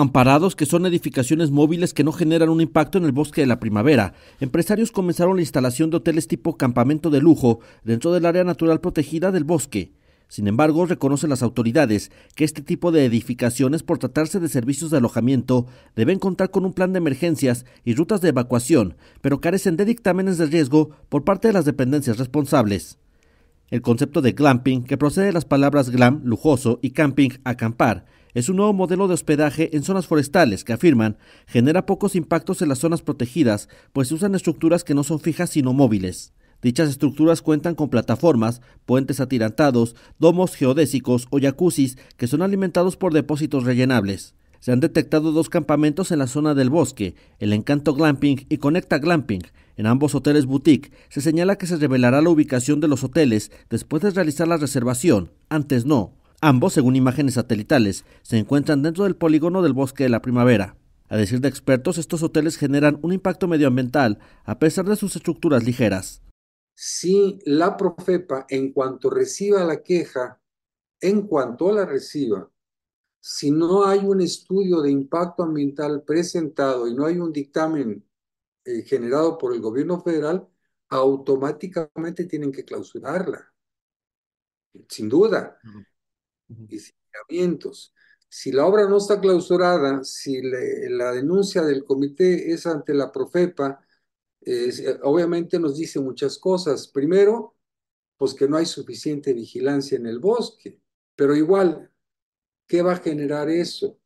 Amparados, que son edificaciones móviles que no generan un impacto en el bosque de la primavera, empresarios comenzaron la instalación de hoteles tipo campamento de lujo dentro del área natural protegida del bosque. Sin embargo, reconocen las autoridades que este tipo de edificaciones, por tratarse de servicios de alojamiento, deben contar con un plan de emergencias y rutas de evacuación, pero carecen de dictámenes de riesgo por parte de las dependencias responsables. El concepto de glamping, que procede de las palabras glam, lujoso, y camping, acampar, es un nuevo modelo de hospedaje en zonas forestales que afirman genera pocos impactos en las zonas protegidas, pues se usan estructuras que no son fijas sino móviles. Dichas estructuras cuentan con plataformas, puentes atirantados, domos geodésicos o jacuzzis que son alimentados por depósitos rellenables. Se han detectado dos campamentos en la zona del bosque, el Encanto Glamping y Conecta Glamping. En ambos hoteles boutique se señala que se revelará la ubicación de los hoteles después de realizar la reservación, antes no. Ambos, según imágenes satelitales, se encuentran dentro del polígono del bosque de la primavera. A decir de expertos, estos hoteles generan un impacto medioambiental a pesar de sus estructuras ligeras. Si la Profepa, en cuanto reciba la queja, en cuanto la reciba, si no hay un estudio de impacto ambiental presentado y no hay un dictamen eh, generado por el gobierno federal, automáticamente tienen que clausurarla. Sin duda y señalamientos. Si la obra no está clausurada, si la denuncia del comité es ante la Profepa, eh, obviamente nos dice muchas cosas. Primero, pues que no hay suficiente vigilancia en el bosque, pero igual, ¿qué va a generar eso?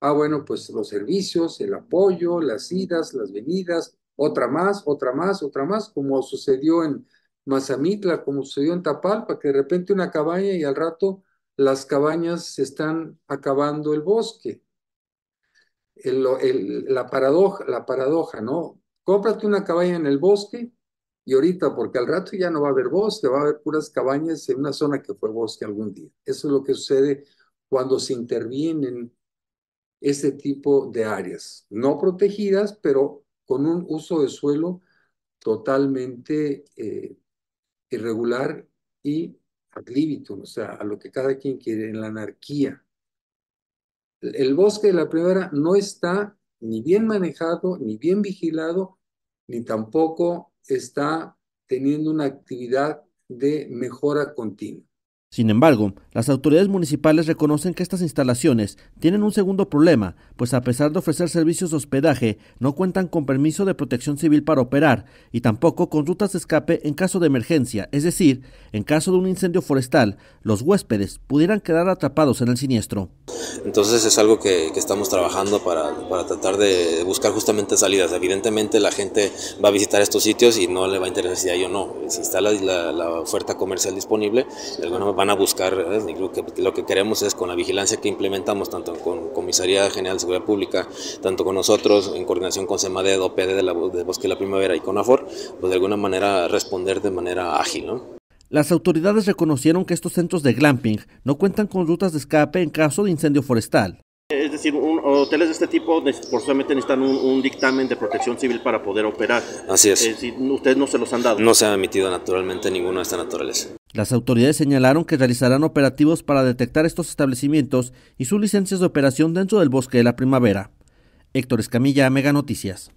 Ah, bueno, pues los servicios, el apoyo, las idas, las venidas, otra más, otra más, otra más, como sucedió en Mazamitla, como sucedió en Tapalpa, que de repente una cabaña y al rato las cabañas se están acabando el bosque. la, paradoja, la paradoja, ¿no? Cómprate una cabaña en el bosque y ahorita, porque al rato ya no va a haber bosque, va a haber puras cabañas en una zona que fue bosque algún día. Eso es lo que sucede cuando se intervienen este tipo de áreas, no protegidas, pero con un uso de suelo totalmente eh, irregular y ad libitum, o sea, a lo que cada quien quiere, en la anarquía. El bosque de la primavera no está ni bien manejado, ni bien vigilado, ni tampoco está teniendo una actividad de mejora continua. Sin embargo, las autoridades municipales reconocen que estas instalaciones tienen un segundo problema, pues a pesar de ofrecer servicios de hospedaje, no cuentan con permiso de protección civil para operar y tampoco con rutas de escape en caso de emergencia, es decir, en caso de un incendio forestal, los huéspedes pudieran quedar atrapados en el siniestro. Entonces es algo que, estamos trabajando para, tratar de buscar justamente salidas. Evidentemente la gente va a visitar estos sitios y no le va a interesar si hay o no. Si está la, oferta comercial disponible, de alguna manera van a buscar, lo, que, lo que queremos es con la vigilancia que implementamos, tanto con Comisaría General de Seguridad Pública, tanto con nosotros, en coordinación con CEMADED, OPD de, la, de Bosque de la Primavera y con AFOR, pues de alguna manera responder de manera ágil. ¿no? Las autoridades reconocieron que estos centros de glamping no cuentan con rutas de escape en caso de incendio forestal. Es decir, hoteles de este tipo forzosamente necesitan un, dictamen de protección civil para poder operar. Así es. ustedes no se los han dado. No se ha emitido naturalmente ninguna de estas naturaleza. Las autoridades señalaron que realizarán operativos para detectar estos establecimientos y sus licencias de operación dentro del bosque de la primavera. Héctor Escamilla, Mega Noticias.